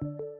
you